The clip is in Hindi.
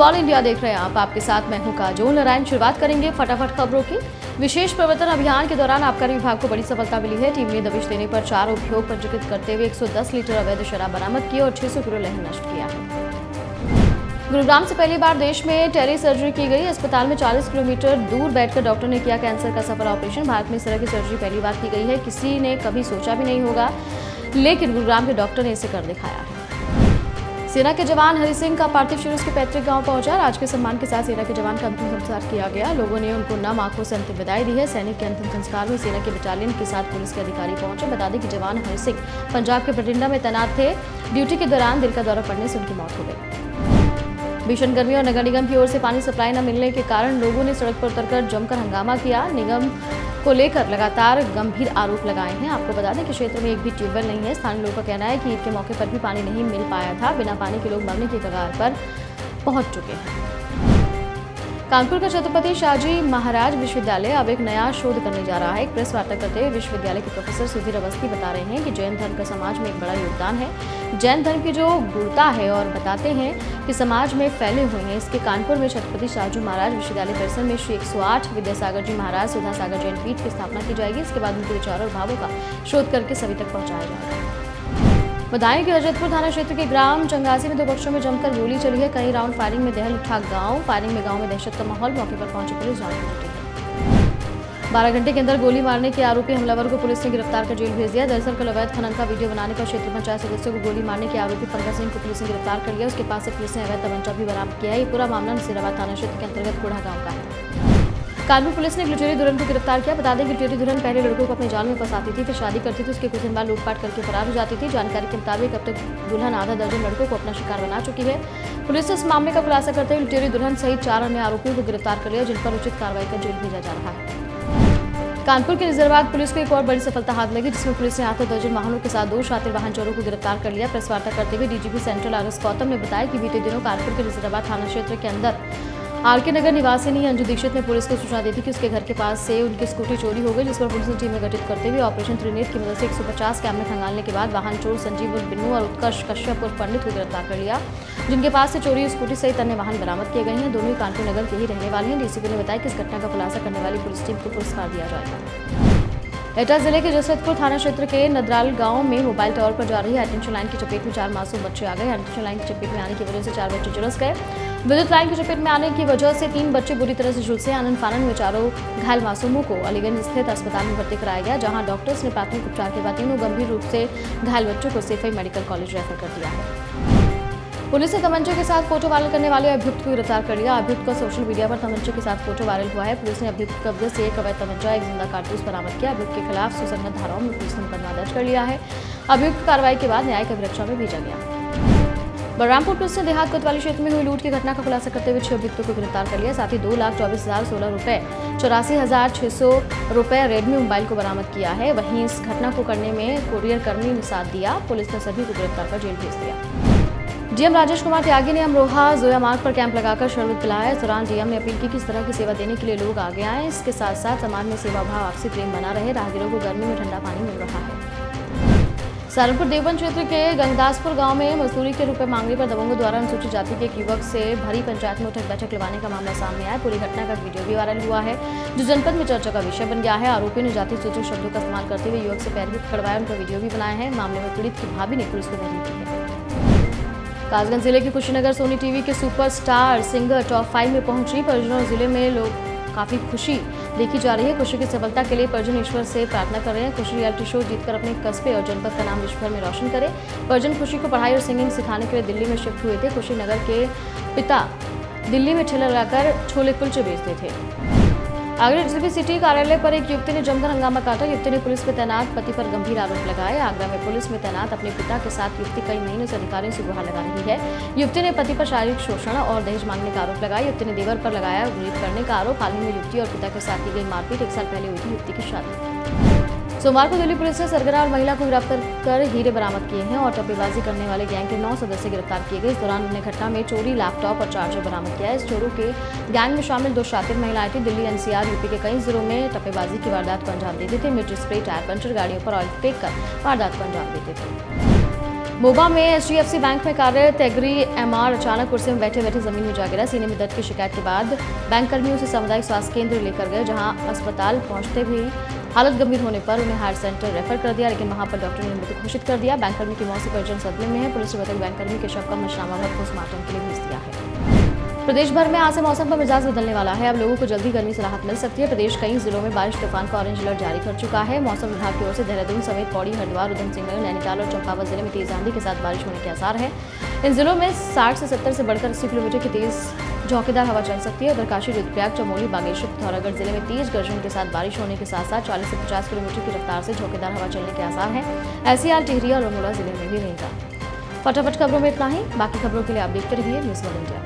ऑल इंडिया देख रहे हैं आप। आपके साथ मैं हूँ काजोल। नारायण, शुरुआत करेंगे फटाफट खबरों की। विशेष प्रवर्तन अभियान के दौरान आबकारी विभाग को बड़ी सफलता मिली है। टीम ने दबिश देने पर चार उपयोग पंजीकृत करते हुए 110 लीटर अवैध शराब बरामद की और 600 किलो लहन नष्ट किया गुरुग्राम से पहली बार देश में टेली सर्जरी की गई। अस्पताल में 40 किलोमीटर दूर बैठकर डॉक्टर ने किया कैंसर का सफल ऑपरेशन। भारत में इस तरह की सर्जरी पहली बार की गई है। किसी ने कभी सोचा भी नहीं होगा। लेकिन गुरुग्राम के डॉक्टर ने इसे कर दिखाया है। सेना के जवान हरि सिंह का पार्थिव शरीर उसके पैतृक गाँव पहुँचा राज के सम्मान के साथ सेना के जवान का अंतिम संस्कार किया गया। लोगों ने उनको नम आँखों से अंतिम विदाई दी है। सैनिक के अंतिम संस्कार में सेना के बटालियन के साथ पुलिस के अधिकारी पहुँचे। बता दें कि जवान हरि सिंह पंजाब के बठिंडा में तैनात थे। ड्यूटी के दौरान दिल का दौरा पड़ने से उनकी मौत हो गई। भीषण गर्मी और नगर निगम की ओर से पानी सप्लाई न मिलने के कारण लोगों ने सड़क पर उतरकर जमकर हंगामा किया। निगम को लेकर लगातार गंभीर आरोप लगाए हैं। आपको बता दें कि क्षेत्र में एक भी ट्यूबवेल नहीं है। स्थानीय लोगों का कहना है कि ईद के मौके पर भी पानी नहीं मिल पाया था। बिना पानी के लोग मरने की कगार पर पहुँच चुके हैं। कानपुर का छत्रपति शाहजी महाराज विश्वविद्यालय अब एक नया शोध करने जा रहा है। एक प्रेस वार्ता करते हुए विश्वविद्यालय के प्रोफेसर सुधीर अवस्थी बता रहे हैं कि जैन धर्म का समाज में एक बड़ा योगदान है। जैन धर्म की जो गुणता है और बताते हैं कि समाज में फैले हुए हैं। इसके कानपुर में छत्रपति शाहजी महाराज विश्वविद्यालय परिसर में श्री एक सौ आठ विद्यासागर जी महाराज सुधा सागर जैन पीठ की स्थापना की जाएगी। इसके बाद उनके विचारों और भावों का शोध करके सभी तक पहुँचाया जाएगा। बधाई कि हजरतपुर थाना क्षेत्र के ग्राम चंगासी में दो पक्षों में जमकर गोली चली है। कई राउंड फायरिंग में दहल उठा गाँव। फायरिंग में गाँव में दहशत का माहौल। मौके पर पहुँची पुलिस जाँच है। बारह घंटे के अंदर गोली मारने के आरोपी हमलावर को पुलिस ने गिरफ़्तार कर जेल भेज दिया। दरअसल कल अवैध खनन का वीडियो बनाने पर क्षेत्र पंचायत सदस्यों को गोली मारने के आरोपी पंकज सिंह को पुलिस ने गिरफ़्तार कर लिया। उसके पास से पुलिस ने अवैध तमंचा भी बरामद किया है। ये पूरा मामला नसीराबाद थाना क्षेत्र के अंतर्गत कुड़ा गाँव का है। कानपुर पुलिस ने लुटेरी दुल्हन को गिरफ़्तार किया। बता दें कि लुटेरी दुल्हन पहले लड़कों को अपने जाल में फंसाती थी, फिर शादी करती थी, उसके कुछ दिन बाद लूटपाट करके फरार हो जाती थी। जानकारी के मुताबिक अब तक दुल्हन आधा दर्जन लड़कों को अपना शिकार बना चुकी है। पुलिस इस मामले का खुलासा करते हुए लुटेरी दुल्हन सहित चार अन्य आरोपियों को गिरफ़्तार कर लिया, जिन पर उचित कार्रवाई कर जेल भेजा जा रहा है। कानपुर के रिजर्वाग पुलिस को एक और बड़ी सफलता हाथ लगी, जिसमें पुलिस ने आठ दर्जन वाहनों के साथ दो शातिर वाहन चोरों को गिरफ़्तार कर लिया। प्रेस वार्ता करते हुए DGP central R S Gautam ने बताया कि बीते दिनों कानपुर के रिजर्वाबाद थाना क्षेत्र के अंदर आर के नगर निवासिनी अंजू दीक्षित ने पुलिस को सूचना दी थी कि उसके घर के पास से उनकी स्कूटी चोरी हो गई, जिस पर पुलिस ने टीमें गठित करते हुए ऑपरेशन त्रिनेत की मदद से 150 कैमरे खंगालने के बाद वाहन चोर संजीव बिन्नू और उत्कर्ष कश्यप उर्फ़ पंडित को गिरफ़्तार कर लिया। जिनके पास से चोरी स्कूटी सहित अन्य वाहन बरामद किए गए हैं। दोनों ही कानपुर नगर के ही रहने वाले हैं। डीसीपी ने बताया कि इस घटना का खुलासा करने वाली पुलिस टीम को पुरस्कार दिया जाएगा। एटा ज़िले के जसवंतपुर थाना क्षेत्र के नदराल गाँव में मोबाइल टावर पर जा रही अटेंशन लाइन की चपेट में चार मासूम बच्चे आ गए। अटेंशन लाइन की चपेट में आने की वजह से चार बच्चे झुलस गए। विद्युत लाइन की चपेट में आने की वजह से तीन बच्चे बुरी तरह से झुलसे। आनंद फानंद में चारों घायल मासूमों को अलीगंज स्थित अस्पताल में भर्ती कराया गया, जहाँ डॉक्टर्स ने प्राथमिक उपचार के बाद तीनों गंभीर रूप से घायल बच्चों को सेफई मेडिकल कॉलेज रेफर कर दिया है। पुलिस ने तमंचे के साथ फ़ोटो वायरल करने वाले अभियुक्त को गिरफ़्तार कर लिया। अभियुक्त का सोशल मीडिया पर तमंचे के साथ फ़ोटो वायरल हुआ है। पुलिस ने अभियुक्त कब्जे से एक अवैध तमंचा, एक ज़िंदा कारतूस बरामद किया। अभियुक्त के खिलाफ सुसंगत धाराओं में पुलिस ने मुकदमा दर्ज कर लिया है। अभियुक्त कार्रवाई के बाद न्यायिक अभिरक्षा में भेजा गया। बलरामपुर पुलिस ने देहात कोतवाली क्षेत्र में हुई लूट की घटना का खुलासा करते हुए छह अभियुक्तों को गिरफ़्तार कर लिया। साथ ही दो लाख चौबीस हज़ार सोलह रुपए, चौरासी हज़ार छह सौ रुपए रेडमी मोबाइल को बरामद किया है। वहीं इस घटना को करने में कुरियर कर्मी ने साथ दिया। पुलिस ने सभी को गिरफ़्तार कर जेल भेज दिया। डीएम राजेश कुमार त्यागी ने अमरोहा जोया मार्ग पर कैंप लगाकर शरबत पिलाया। इस दौरान डीएम ने अपील की कि इस तरह की सेवा देने के लिए लोग आगे आए। इसके साथ साथ समाज में सेवा भाव आपसी प्रेम बना रहे। राहगीरों को गर्मी में ठंडा पानी मिल रहा है। सहारनपुर देवबंद क्षेत्र के गंगदासपुर गाँव में मजदूरी के रुपए मांगने पर दबंगों द्वारा अनुसूचित जाति के एक युवक से भरी पंचायत में उठक बैठक लगाने का मामला सामने आया। पूरी घटना का वीडियो भी वायरल हुआ है। जो जनपद में चर्चा का विषय बन गया है, आरोपी ने जाति सूचक शब्दों का इस्तेमाल करते हुए युवक से पैर भी पकड़वाया उनका वीडियो भी बनाया है। मामले में पीड़ित की भाभी ने पुलिस को दी है। कासगंज ज़िले के कुशीनगर सोनी टीवी के सुपरस्टार सिंगर टॉप फाइव में पहुँची। परिजनों ज़िले में लोग काफ़ी खुशी देखी जा रही है। खुशी की सफलता के लिए परजन ईश्वर से प्रार्थना कर रहे हैं। खुशी रियलिटी शो जीतकर अपने कस्बे और जनपद का नाम विश्व में रोशन करें। परजन खुशी को पढ़ाई और सिंगिंग सिखाने के लिए दिल्ली में शिफ्ट हुए थे। कुशीनगर के पिता दिल्ली में ठेला लगाकर छोले कुलचे बेचते थे। आगरा डीसीपी सिटी कार्यालय पर एक युवती ने जमकर हंगामा काटा। युवती ने पुलिस में तैनात, पति पर गंभीर आरोप लगाए। आगरा में पुलिस में तैनात अपने पिता के साथ युवती कई महीनों से अधिकारियों से गुहार लगा रही है। युवती ने पति पर शारीरिक शोषण और दहेज मांगने का आरोप लगाया। युवती ने देवर पर लगाया, रेप करने का आरोप। हाल ही में युवती और पिता के साथ की गई मारपीट एक साल पहले हुई थी। युवती की शादी। सोमवार को दिल्ली पुलिस ने सरगना और महिला को गिरफ़्तार कर हीरे बरामद किए हैं और टप्पेबाजी करने वाले गैंग के नौ सदस्य गिरफ़्तार किए गए। इस दौरान उन्होंने घटना में चोरी, लैपटॉप और चार्जर बरामद किया। है इस चोरों के गैंग में शामिल दो शातिर महिलाएँ थी। दिल्ली, एनसीआर, यूपी के कई जिलों में टप्पेबाजी की वारदात को अंजाम देते थे। मिर्च स्प्रे, टायर पंचर, गाड़ियों पर ऑयल फेंक कर वारदात को अंजाम देते थे। मोबा में एच बैंक में कार्यरत एग्री एमआर अचानक कुर्सी में बैठे बैठे ज़मीन में जा गिरा। सीने में दर्द की शिकायत के बाद बैंक कर्मियों से सामुदायिक स्वास्थ्य केंद्र लेकर गए, जहाँ अस्पताल पहुँचते भी हालत गंभीर होने पर उन्हें हायर सेंटर रेफर कर दिया, लेकिन वहाँ पर डॉक्टर ने मृत घोषित कर दिया। बैंककर्मी की मौत से परिजन सदमे में है। पुलिस ने बताया बैंककर्मी के शव का मशनामा पोस्टमार्टम के लिए भेज दिया है। प्रदेश भर में आज से मौसम का मिजाज बदलने वाला है। अब लोगों को जल्दी गर्मी से राहत मिल सकती है। प्रदेश कई जिलों में बारिश तूफ़ान का ऑरेंज अलर्ट जारी कर चुका है। मौसम विभाग की ओर से देहरादून समेत पौड़ी, हरिद्वार, उधम सिंह नगर नैनीताल और चंपावत ज़िले में तेज आंधी के साथ बारिश होने के आसार है। इन जिलों में साठ से सत्तर से बढ़कर अस्सी किलोमीटर की तेज झोंकेदार हवा चल सकती है। उधर काशी रुद्रप्रयाग, चमोली, बागेश्वर, पिथौरागढ़ ज़िले में तेज गर्जन के साथ बारिश होने के साथ साथ चालीस से पचास किलोमीटर की रफ्तार से झोंकेदार हवा चलने के आसार है। ऐसी हाल टिहरी और अमोला ज़िले में भी रहेगा फटाफट खबरों में इतना ही। बाकी खबरों के लिए आप देखते रहिए न्यूज़ वन इंडिया।